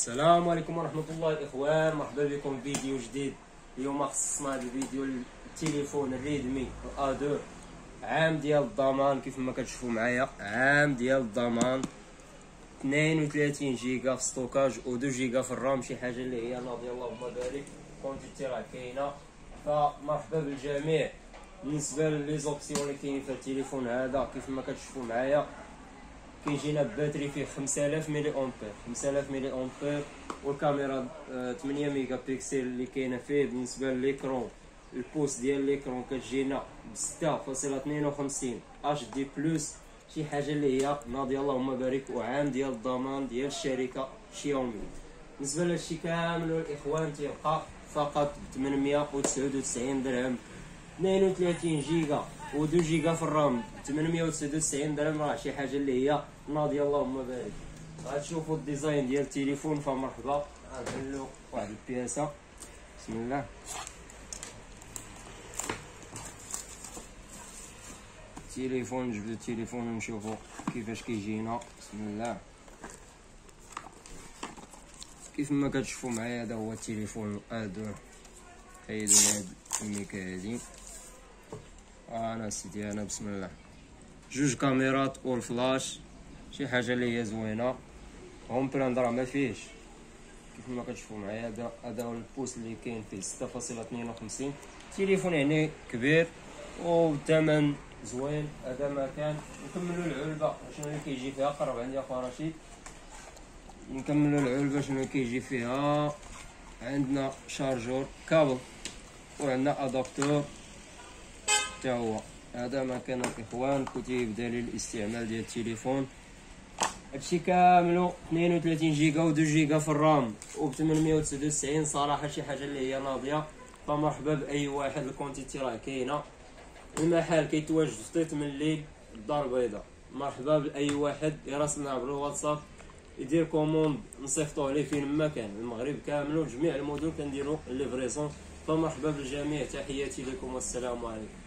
السلام عليكم ورحمة الله الإخوان مرحبا بكم في فيديو جديد. اليوم خصصنا هذا الفيديو التليفون الريدمي A2 عام ديال الضمان كيف ما كتشوفوا معايا. عام ديال الضمان. 32 جيجا في stockage و 2 جيجا في ال RAM شي حاجة اللي هي ناضية اللهم بارك quantité راه كاينة. فمرحبا بالجميع. بالنسبة les options اللي كاينين في التليفون هذا كيف ما كتشوفوا معايا. كيجينا batterie فيه 5000 milliampère. 5000 milliampère والكاميرا 8 ميجا بيكسل اللي كاينة فيه بالنسبة ل l'écran ال pouce ديال l'écran كتجينا ب 6.52 HD Plus شي حاجة اللي هي ناضية اللهم بارك وعام ديال الضمان ديال الشركة شياومي بالنسبة لهادشي كامل الإخوان تيبقى فقط ب 899 درهم. 32 جيجا. و 2 جيجا في ال RAM 899 درهم راه. شي حاجة اللي هي ناضية. اللهم بارك. غتشوفوا ال design ديال التليفون. فمرحبا غنحلو واحد ال pièce. بسم الله. التليفون نجبدو التليفون ونشوفو كيفاش كيجينا. بسم الله. كيف ما كتشوفوا معايا هذا هو التليفون ادو خيدو هاد الميكا هادي. أنا سيدي أنا بسم الله جوج كاميرات اول فلاش شي حاجة اللي هي زوينه هوم بلان راه ما فيهش كيف ما كتشوفوا معايا هذا هذا هو البوس اللي كاين فيه 6.52 تليفون يعني كبير والثمن زوين هذا ما كان نكملوا العلبه شنو اللي كيجي فيها قرب عندي اخو رشيد نكملوا العلبه شنو كيجي فيها عندنا chargeur câble وعندنا adaptateur حتى هو هذا ما كان الإخوان كتيب دليل الاستعمال ديال التليفون. هادشي كاملو 32 جيجا و 2 جيجا في ال RAM. و ب 899 صراحة شي حاجة اللي هي ناضية. فمرحبا بأي واحد ال quantité راه كاينة. المحل كيتواجد في من الليل الدار البيضاء. مرحبا بأي واحد يراسلنا عبر الواتساب. يدير commande نصيفطوه عليه فين ما كان. المغرب كامل وجميع المدن كنديرو livraison فمرحبا بالجميع تحياتي لكم والسلام عليكم.